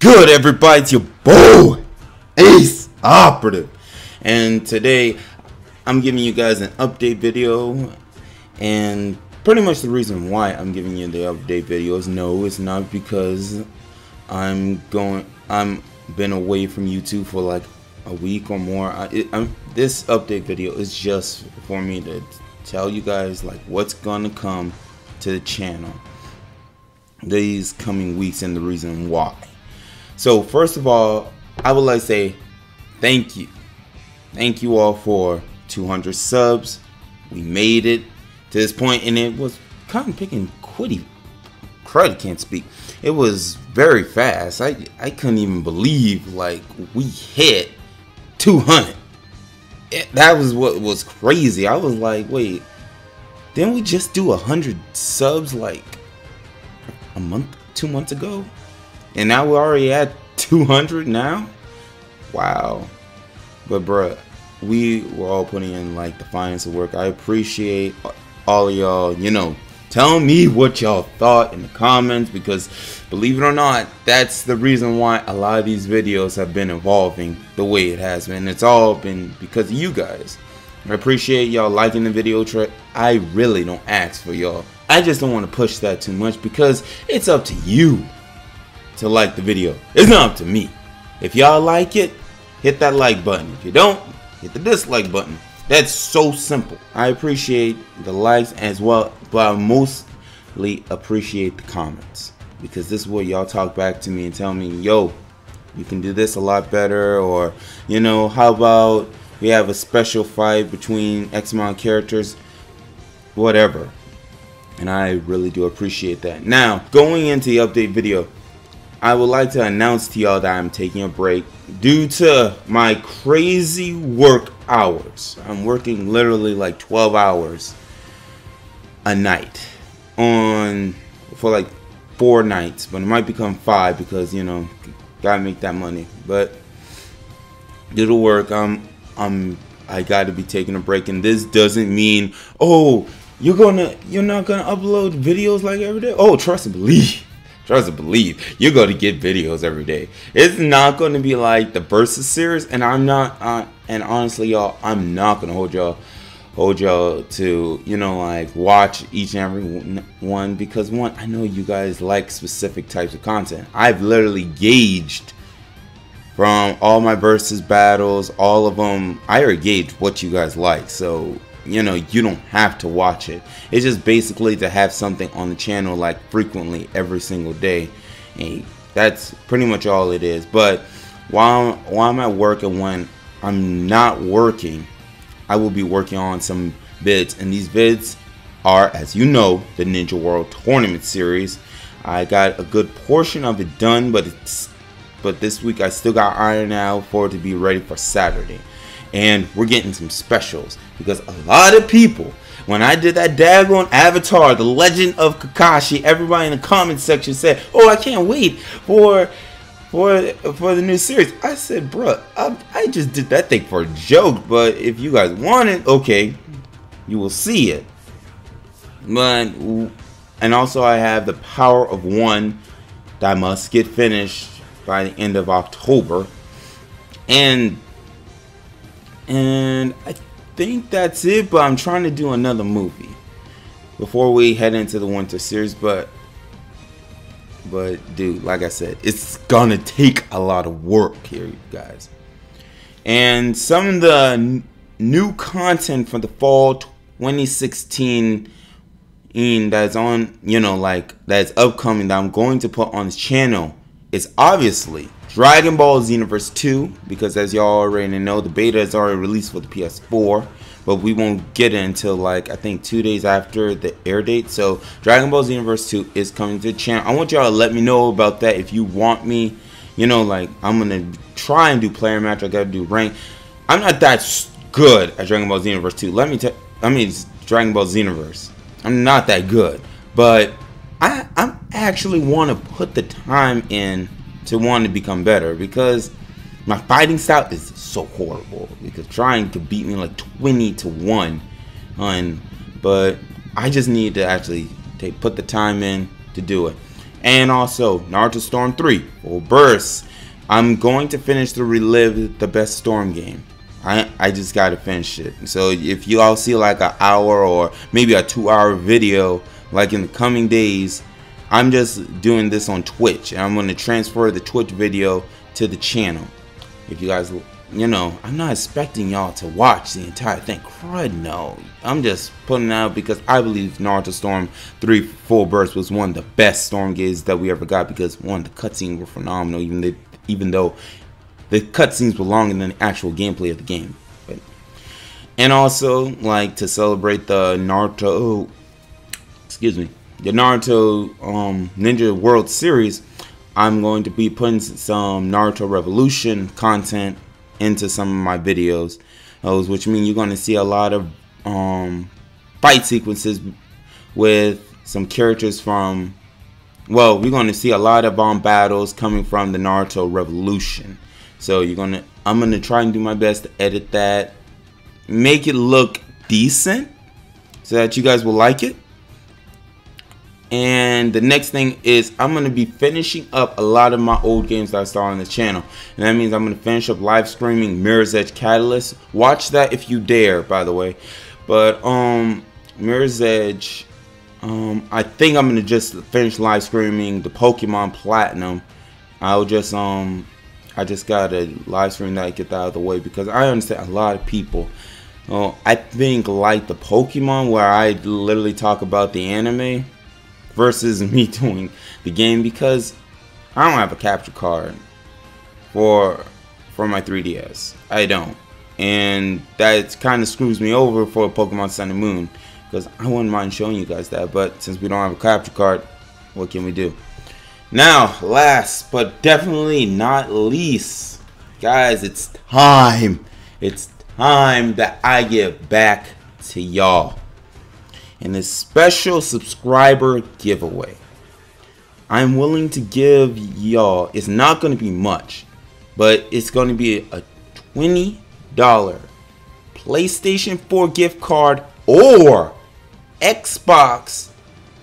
Good, everybody? It's your boy, Ace Operative. And today, I'm giving you guys an update video. And pretty much the reason why I'm giving you the update video is no, it's not because I'm going, I'm been away from YouTube for like a week or more. I, it, this update video is just for me to tell you guys like what's gonna come to the channel these coming weeks and the reason why. So first of all, I would like to say thank you. Thank you all for 200 subs. We made it to this point and it was kind of picking quitty. Crud can't speak. It was very fast. I I couldn't even believe like we hit 200. It, that was what was crazy. I was like, wait, didn't we just do 100 subs like a month, two months ago, and now we're already at 200 now. Wow, but bruh, we were all putting in like the finest of work. I appreciate all of y'all. You know, tell me what y'all thought in the comments because believe it or not, that's the reason why a lot of these videos have been evolving the way it has been. It's all been because of you guys. I appreciate y'all liking the video. I really don't ask for y'all. I just don't want to push that too much because it's up to you to like the video. It's not up to me. If y'all like it, hit that like button. If you don't, hit the dislike button. That's so simple. I appreciate the likes as well, but I mostly appreciate the comments because this is where y'all talk back to me and tell me, yo, you can do this a lot better, or you know, how about we have a special fight between X amount of characters, whatever. And I really do appreciate that. Now, going into the update video, I would like to announce to y'all that I'm taking a break due to my crazy work hours. I'm working literally like 12 hours a night on for like four nights, but it might become five because you know gotta make that money. But it'll work. I'm I'm I gotta be taking a break, and this doesn't mean oh you're gonna you're not gonna upload videos like every day. Oh, trust and believe. Trust and believe. You're gonna get videos every day. It's not gonna be like the Versus series, and I'm not. Uh, and honestly, y'all, I'm not gonna hold y'all hold y'all to you know like watch each and every one because one i know you guys like specific types of content i've literally gauged from all my versus battles all of them i already gauged what you guys like so you know you don't have to watch it it's just basically to have something on the channel like frequently every single day and that's pretty much all it is but while while i'm at work and when i'm not working I will be working on some vids, and these vids are, as you know, the Ninja World Tournament Series. I got a good portion of it done, but it's but this week I still got iron out for it to be ready for Saturday. And we're getting some specials because a lot of people, when I did that daggone Avatar, The Legend of Kakashi, everybody in the comment section said, "Oh, I can't wait for." for for the new series. I said, bro, I, I just did that thing for a joke, but if you guys want it, okay, you will see it. But and also I have the power of one that I must get finished by the end of October, and and I think that's it. But I'm trying to do another movie before we head into the winter series, but but dude, like I said, it's gonna take a lot of work here, you guys. And some of the new content for the fall 2016 in that's on, you know, like that's upcoming that I'm going to put on this channel is obviously Dragon Ball Xenoverse 2 because as y'all already know, the beta is already released for the PS4 but we won't get it until like I think two days after the air date. So Dragon Ball Xenoverse 2 is coming to the channel. I want y'all to let me know about that if you want me. You know, like I'm gonna try and do player match. I gotta do rank. I'm not that good at Dragon Ball Xenoverse 2. Let me tell. I mean, Dragon Ball Xenoverse. I'm not that good, but I I actually want to put the time in to want to become better because my fighting style is so horrible because trying to beat me like 20 to 1 on but I just need to actually take put the time in to do it. And also Naruto Storm 3 Full Burst. I'm going to finish the relive the best Storm game. I, I just gotta finish it. So if you all see like an hour or maybe a two hour video like in the coming days, I'm just doing this on Twitch and I'm gonna transfer the Twitch video to the channel. If you guys you know, I'm not expecting y'all to watch the entire thing. Crud, no. I'm just putting it out because I believe Naruto Storm 3 Full Burst was one of the best Storm games that we ever got because one, the cutscenes were phenomenal, even they, even though the cutscenes were longer than the actual gameplay of the game. But, and also, like to celebrate the Naruto, excuse me, the Naruto um, Ninja World Series, I'm going to be putting some Naruto Revolution content into some of my videos, which means you're going to see a lot of um, fight sequences with some characters from. Well, we're going to see a lot of um, battles coming from the Naruto Revolution. So you're gonna, I'm gonna try and do my best to edit that, make it look decent, so that you guys will like it. And the next thing is I'm going to be finishing up a lot of my old games that I saw on the channel. And that means I'm going to finish up live streaming Mirror's Edge Catalyst. Watch that if you dare, by the way. But um, Mirror's Edge, um, I think I'm going to just finish live streaming the Pokemon Platinum. I'll just um I just gotta live stream that get that out of the way because I understand a lot of people. Uh, I think like the Pokemon where I literally talk about the anime versus me doing the game because I don't have a capture card for for my 3DS. I don't. And that kind of screws me over for Pokemon Sun and Moon because I wouldn't mind showing you guys that, but since we don't have a capture card, what can we do? Now, last but definitely not least, guys, it's time. It's time that I give back to y'all in this special subscriber giveaway. I'm willing to give y'all, it's not going to be much, but it's going to be a $20 PlayStation 4 gift card or Xbox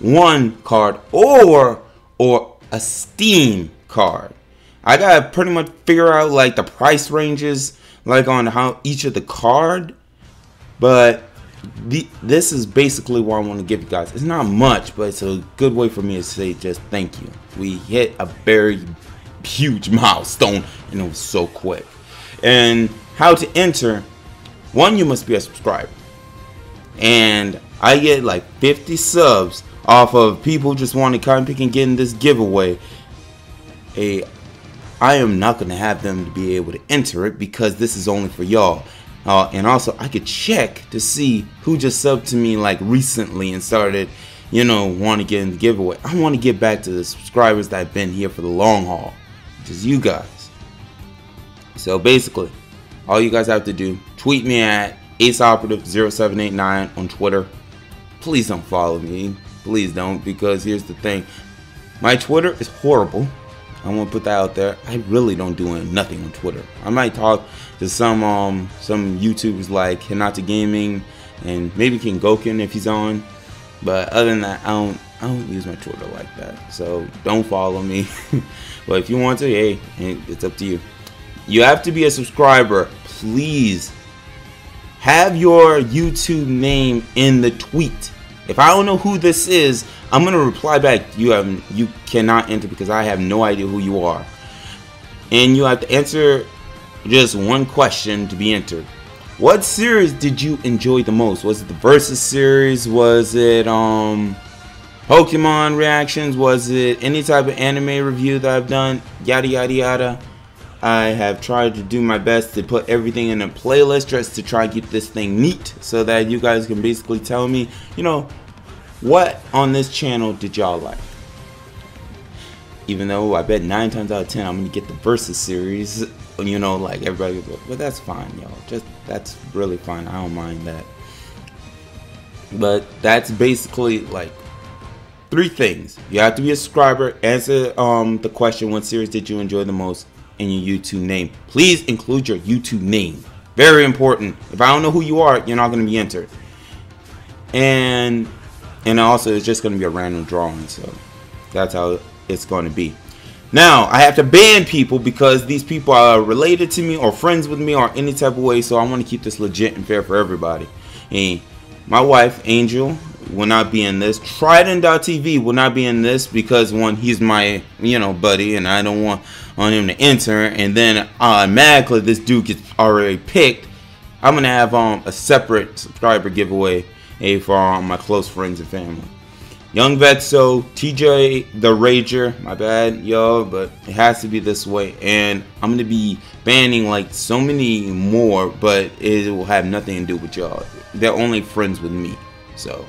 One card or or a Steam card. I gotta pretty much figure out like the price ranges like on how each of the card but the, this is basically what I want to give you guys. It's not much, but it's a good way for me to say just thank you. We hit a very huge milestone and it was so quick. And how to enter, one, you must be a subscriber. And I get like 50 subs off of people just wanting of pick and get in this giveaway. A, I am not going to have them to be able to enter it because this is only for y'all. Uh, and also, I could check to see who just subbed to me like recently and started, you know, want to get in the giveaway. I want to get back to the subscribers that have been here for the long haul, which is you guys. So basically, all you guys have to do, tweet me at aceoperative0789 on Twitter. Please don't follow me. Please don't, because here's the thing. My Twitter is horrible. I want to put that out there. I really don't do nothing on Twitter. I might talk to some um some YouTubers like Hinata Gaming and maybe King Goken if he's on. But other than that, I don't I don't use my Twitter like that. So don't follow me. but if you want to, hey, it's up to you. You have to be a subscriber. Please have your YouTube name in the tweet. If I don't know who this is, I'm gonna reply back. You have you cannot enter because I have no idea who you are, and you have to answer just one question to be entered. What series did you enjoy the most? Was it the Versus series? Was it um Pokemon reactions? Was it any type of anime review that I've done? Yada yada yada. I have tried to do my best to put everything in a playlist just to try and keep this thing neat so that you guys can basically tell me, you know, what on this channel did y'all like? Even though I bet 9 times out of 10 I'm to get the Versus series, you know, like everybody goes, but that's fine, y'all. Just, that's really fine. I don't mind that. But that's basically like three things. You have to be a subscriber, answer um, the question, what series did you enjoy the most, and your YouTube name. Please include your YouTube name. Very important. If I don't know who you are, you're not going to be entered. And and also, it's just going to be a random drawing. So that's how it's going to be. Now, I have to ban people because these people are related to me or friends with me or any type of way, so I want to keep this legit and fair for everybody. And my wife, Angel, will not be in this. Trident.tv will not be in this because one, he's my, you know, buddy, and I don't want on him to enter. And then automatically, this dude gets already picked. I'm gonna have um a separate subscriber giveaway a for um, my close friends and family. Young Vetso, TJ the Rager, my bad, yo, but it has to be this way. And I'm gonna be banning like so many more, but it will have nothing to do with y'all. They're only friends with me. So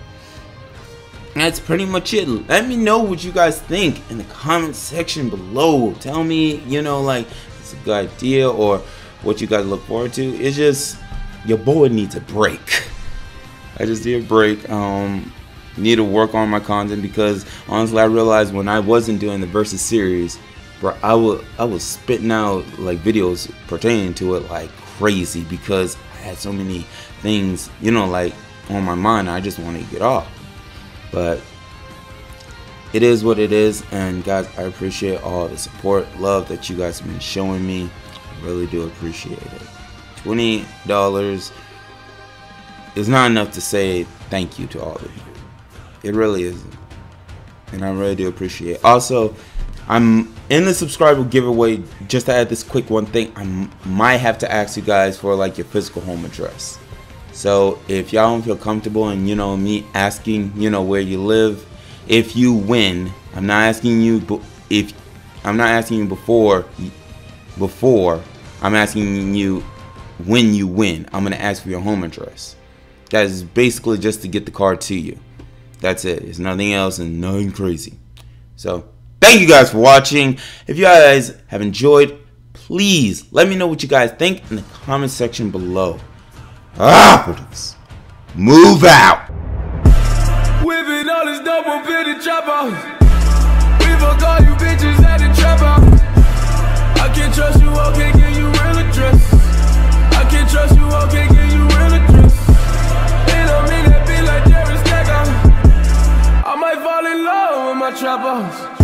that's pretty much it. Let me know what you guys think in the comment section below. Tell me, you know, like it's a good idea or what you guys look forward to. It's just your boy needs a break. I just need a break. Um, need to work on my content because honestly, I realized when I wasn't doing the versus series, bro, I was I was spitting out like videos pertaining to it like crazy because I had so many things, you know, like on my mind. I just wanted to get off, but it is what it is. And guys, I appreciate all the support, love that you guys have been showing me. I really do appreciate it. Twenty dollars is not enough to say thank you to all of you. It really isn't. And I really do appreciate. Also, I'm in the subscriber giveaway. Just to add this quick one thing, I might have to ask you guys for like your physical home address. So if y'all don't feel comfortable and you know me asking, you know where you live, if you win, I'm not asking you if I'm not asking you before before I'm asking you when you win. I'm gonna ask for your home address. That is basically just to get the card to you. That's it. It's nothing else and nothing crazy. So, thank you guys for watching. If you guys have enjoyed, please let me know what you guys think in the comment section below. Ah, Operatives, move out. I can't trust you, okay, give you real address. I can't trust you, okay, give our troubles.